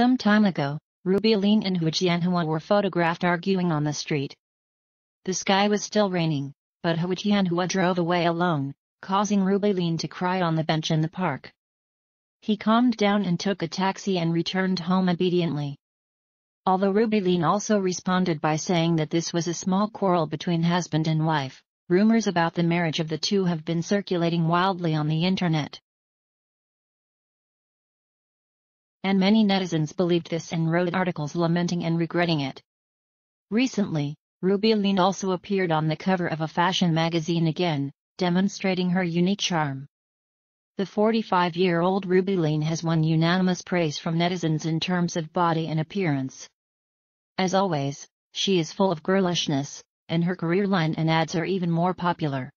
Some time ago, Ruby Lin and Huo Jianhua were photographed arguing on the street. The sky was still raining, but Huo Jianhua drove away alone, causing Ruby Lin to cry on the bench in the park. He calmed down and took a taxi and returned home obediently. Although Ruby Lin also responded by saying that this was a small quarrel between husband and wife, rumors about the marriage of the two have been circulating wildly on the internet. And many netizens believed this and wrote articles lamenting and regretting it. Recently, Ruby Lin also appeared on the cover of a fashion magazine again, demonstrating her unique charm. The 45-year-old Ruby Lin has won unanimous praise from netizens in terms of body and appearance. As always, she is full of girlishness, and her career line and ads are even more popular.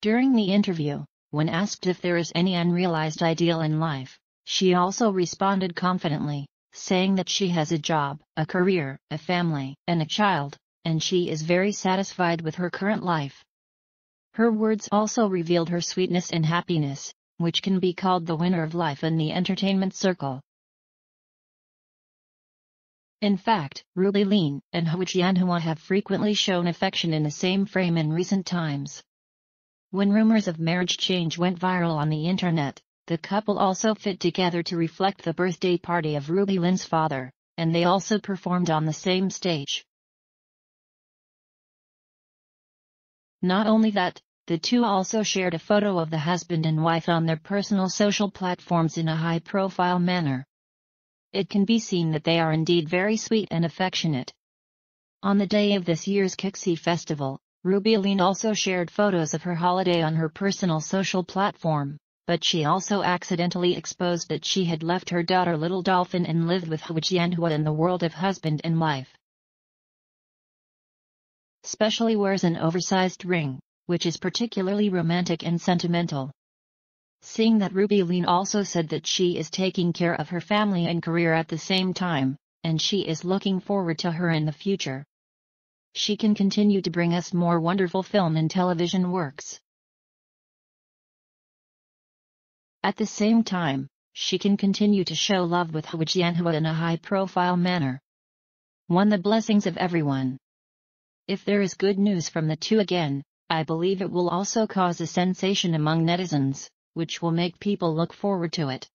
During the interview, when asked if there is any unrealized ideal in life, she also responded confidently, saying that she has a job, a career, a family, and a child, and she is very satisfied with her current life. Her words also revealed her sweetness and happiness, which can be called the winner of life in the entertainment circle. In fact, Ruby Lin and Huo Jianhua have frequently shown affection in the same frame in recent times. When rumors of marriage change went viral on the internet, the couple also fit together to reflect the birthday party of Ruby Lin's father, and they also performed on the same stage. Not only that, the two also shared a photo of the husband and wife on their personal social platforms in a high-profile manner. It can be seen that they are indeed very sweet and affectionate. On the day of this year's Qixi Festival, Ruby Lin also shared photos of her holiday on her personal social platform, but she also accidentally exposed that she had left her daughter Little Dolphin and lived with Huo Jianhua in the world of husband and wife. Specially wears an oversized ring, which is particularly romantic and sentimental. Seeing that Ruby Lin also said that she is taking care of her family and career at the same time, and she is looking forward to her in the future she can continue to bring us more wonderful film and television works. At the same time, she can continue to show love with Huo Jianhua in a high-profile manner. Won the blessings of everyone. If there is good news from the two again, I believe it will also cause a sensation among netizens, which will make people look forward to it.